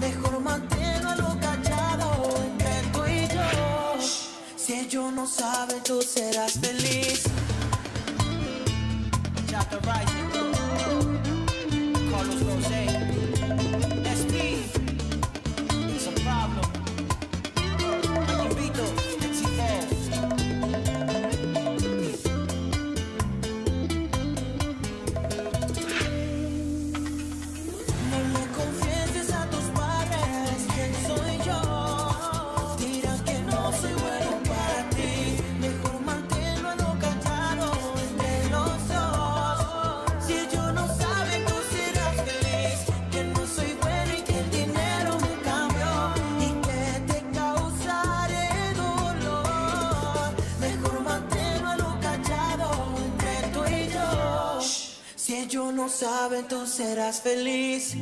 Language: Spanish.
Mejor manténlo callado entre tú y yo. Si ellos no saben, tú serás feliz. Si ellos no saben, tú serás feliz.